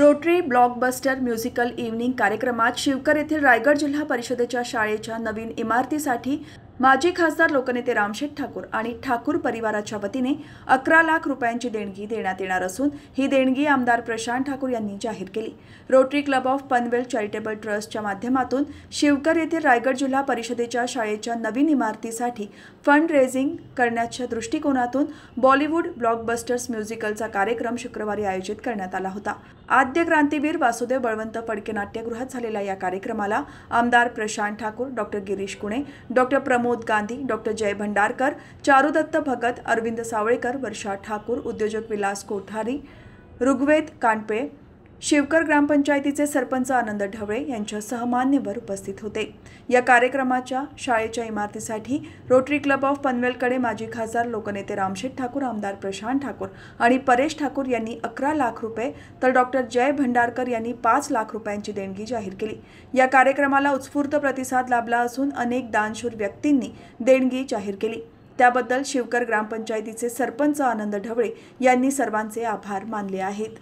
Rotary blockbuster musical evening कार्यक्रमात शिवकर येथील रायगड जिल्हा परिषदेच्या शाळेच्या नवीन इमारतीसाठी माजी खासदार लोकनेते रामशेठ ठाकूर आणि ठाकूर परिवाराच्या वतीने अकरा लाख रुपयांची देणगी देण्यात येणार असून ही देणगी आमदार प्रशांत ठाकूर यांनी जाहीर केली. Rotary Club of Panvel charitable ट्रस्टच्या माध्यमातून शिवकर येथील रायगड जिल्हा परिषदेच्या शाळेच्या नवीन इमारतीसाठी फंड रेझिंग करण्याच्या दृष्टिकोनातून बॉलिवूड ब्लॉकबस्टर्स म्युझिकलचा कार्यक्रम शुक्रवारी आयोजित करण्यात आला होता. आद्य क्रांतीवीर वासुदेव बळवंत फडके नाट्यगृहात झालेल्या या कार्यक्रमाला आमदार Prashant Thakur doctor Girish Kune doctor Pramod Gandhi doctor Jai Bhandarkar Charudatt Bhagat Arvind Savalekar Varsha Thakur उद्योजक विलास कोठारी ऋग्वेद कानपे शिवकर ग्रामपंचायतीचे सरपंच आनंद ढवळे यांच्यासह मान्यवर उपस्थित होते. या कार्यक्रमाच्या शाळेच्या इमारतीसाठी रोटरी क्लब ऑफ पनवेलकडे माजी खासदार लोकनेते रामशेठ ठाकूर आमदार प्रशांत ठाकूर आणि परेश ठाकूर यांनी अकरा लाख रुपये तर डॉक्टर जय भंडारकर यांनी पाच लाख रुपयांची देणगी जाहीर केली. या कार्यक्रमाला उत्स्फूर्त प्रतिसाद लाभला असून अनेक दानशूर व्यक्तींनी देणगी जाहीर केली. त्याबद्दल शिवकर ग्रामपंचायतीचे सरपंच आनंद ढवळे यांनी सर्वांचे आभार मानले आहेत.